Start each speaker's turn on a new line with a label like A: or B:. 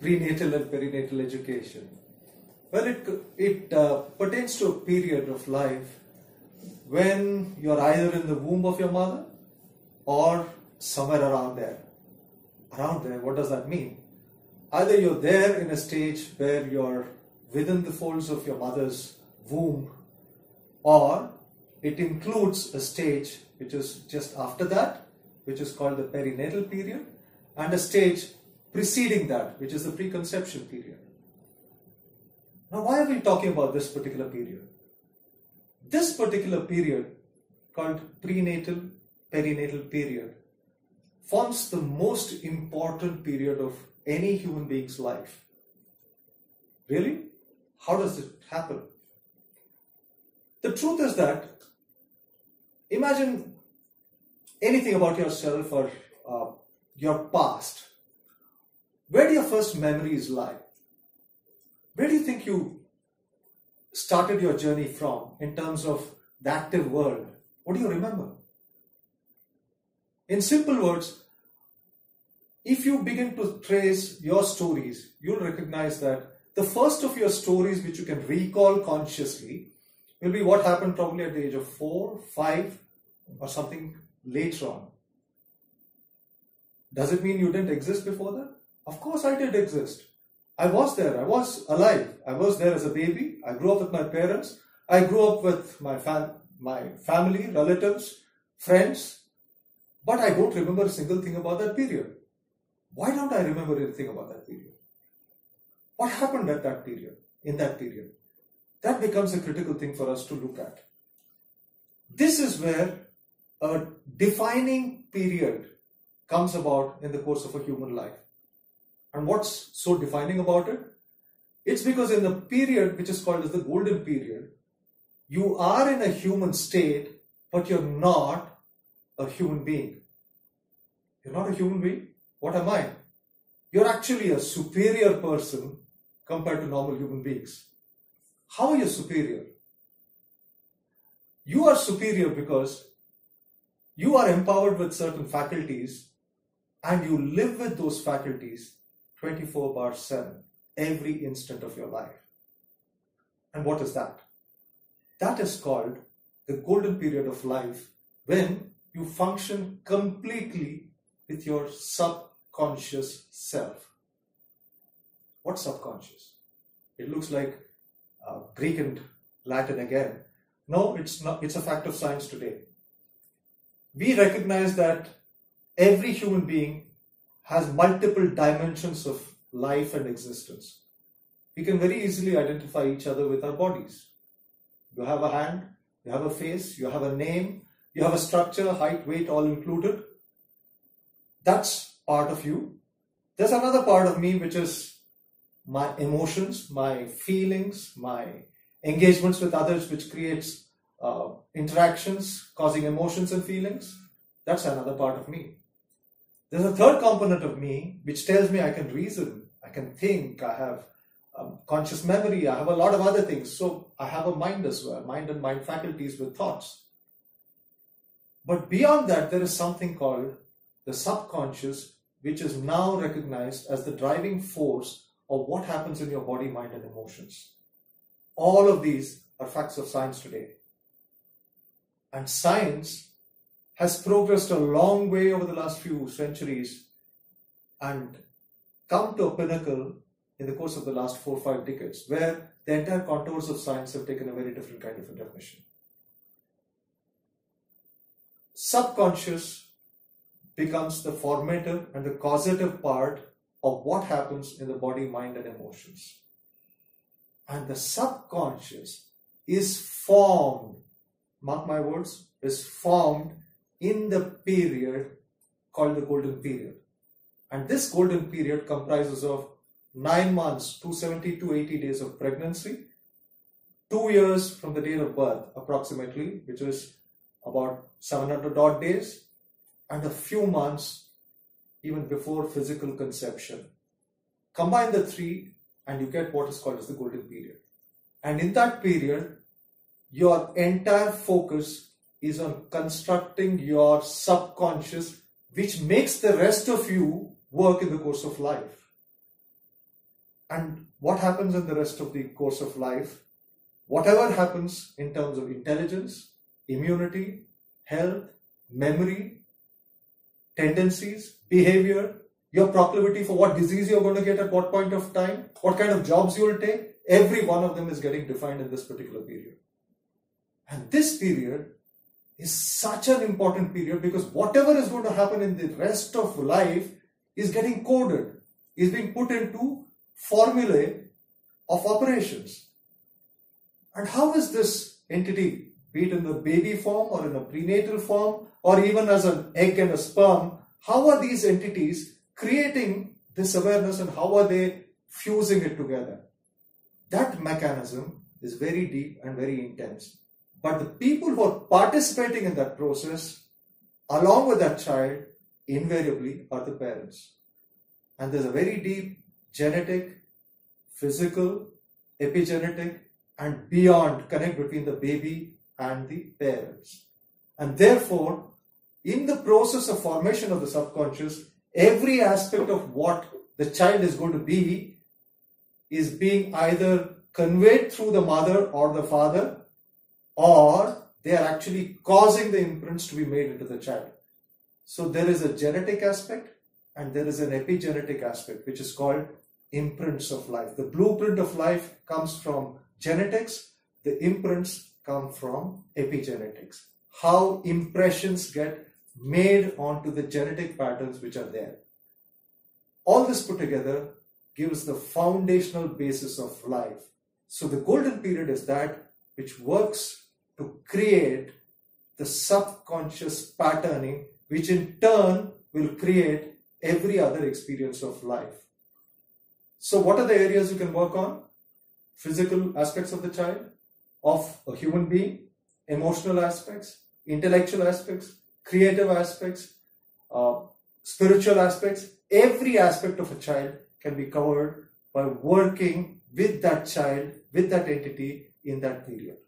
A: prenatal and perinatal education? Well, it, it uh, pertains to a period of life when you're either in the womb of your mother or somewhere around there. Around there, what does that mean? Either you're there in a stage where you're within the folds of your mother's womb, or it includes a stage which is just after that, which is called the perinatal period, and a stage preceding that, which is the preconception period. Now, why are we talking about this particular period? This particular period, called prenatal perinatal period, forms the most important period of any human being's life. Really? How does it happen? The truth is that imagine anything about yourself or uh, your past. Where do your first memories lie? Where do you think you started your journey from in terms of the active world? What do you remember? In simple words, if you begin to trace your stories, you'll recognize that the first of your stories which you can recall consciously will be what happened probably at the age of four, five, or something later on. Does it mean you didn't exist before that? Of course, I did exist. I was there. I was alive. I was there as a baby. I grew up with my parents. I grew up with my fam- my family, relatives, friends. But I don't remember a single thing about that period. Why don't I remember anything about that period? What happened at that period, in that period? That becomes a critical thing for us to look at. This is where a defining period comes about in the course of a human life. And what's so defining about it? It's because in the period which is called as the golden period, you are in a human state, but you're not a human being. You're not a human being. What am I? You're actually a superior person compared to normal human beings. How are you superior? You are superior because you are empowered with certain faculties and you live with those faculties 24 bar 7 every instant of your life. And what is that? That is called the golden period of life when you function completely with your subconscious self. What subconscious? It looks like uh, Greek and Latin again. No, it's not. It's a fact of science today. We recognize that every human being has multiple dimensions of life and existence. We can very easily identify each other with our bodies. You have a hand, you have a face, you have a name, you have a structure, height, weight, all included. That's part of you. There's another part of me which is my emotions, my feelings, my engagements with others, which creates uh, interactions causing emotions and feelings. That's another part of me. There's a third component of me which tells me I can reason, I can think, I have um, conscious memory, I have a lot of other things. So I have a mind as well, mind and mind faculties with thoughts. But beyond that, there is something called the subconscious, which is now recognized as the driving force of what happens in your body, mind, and emotions. All of these are facts of science today. And science has progressed a long way over the last few centuries and come to a pinnacle in the course of the last four or five decades, where the entire contours of science have taken a very different kind of a definition. Subconscious becomes the formative and the causative part of what happens in the body, mind, and emotions. And the subconscious is formed, mark my words, is formed in the period called the golden period. And this golden period comprises of 9 months, 270 to 80 days of pregnancy, 2 years from the date of birth approximately, which is about 700 odd days, and a few months even before physical conception. Combine the three and you get what is called as the golden period. And in that period, your entire focus is on constructing your subconscious, which makes the rest of you work in the course of life. And what happens in the rest of the course of life? Whatever happens in terms of intelligence, immunity, health, memory, tendencies, behavior, your proclivity for what disease you're going to get at what point of time, what kind of jobs you will take, every one of them is getting defined in this particular period. And this period is such an important period because whatever is going to happen in the rest of life is getting coded, is being put into formulae of operations. And how is this entity, be it in the baby form or in a prenatal form or even as an egg and a sperm, how are these entities creating this awareness and how are they fusing it together? That mechanism is very deep and very intense. But the people who are participating in that process, along with that child, invariably are the parents. And there's a very deep genetic, physical, epigenetic, and beyond connect between the baby and the parents. And therefore, in the process of formation of the subconscious, every aspect of what the child is going to be is being either conveyed through the mother or the father or they are actually causing the imprints to be made into the child. So there is a genetic aspect and there is an epigenetic aspect which is called imprints of life. The blueprint of life comes from genetics, the imprints come from epigenetics. How impressions get made onto the genetic patterns which are there. All this put together gives the foundational basis of life. So the golden period is that which works to create the subconscious patterning, which in turn will create every other experience of life. So, what are the areas you can work on? Physical aspects of the child, of a human being, emotional aspects, intellectual aspects, creative aspects, uh, spiritual aspects. Every aspect of a child can be covered by working with that child, with that entity in that period.